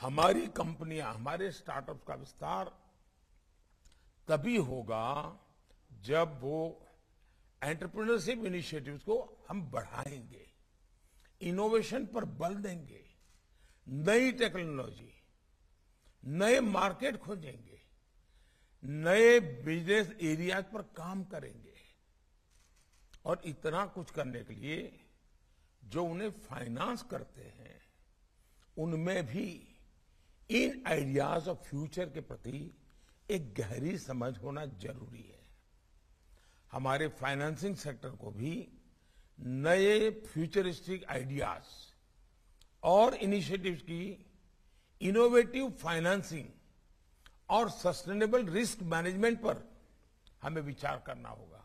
हमारी कंपनियाँ, हमारे स्टार्टअप का विस्तार तभी होगा जब वो एंटरप्रेन्योरशिप इनिशिएटिव्स को हम बढ़ाएँगे, इनोवेशन पर बल देंगे, नई टेक्नोलॉजी, नए मार्केट खोजेंगे, नए बिज़नेस एरियाज़ पर काम करेंगे और इतना कुछ करने के लिए जो उन्हें फाइनेंस करते हैं, उनमें भी इन आइडियाज़ ऑफ़ फ्यूचर के प्रति एक गहरी समझ होना ज़रूरी है। हमारे फाइनेंसिंग सेक्टर को भी नए फ्यूचरिस्टिक आइडियाज़ और इनिशिएटिव्स की इनोवेटिव फाइनेंसिंग और सस्टेनेबल रिस्क मैनेजमेंट पर हमें विचार करना होगा।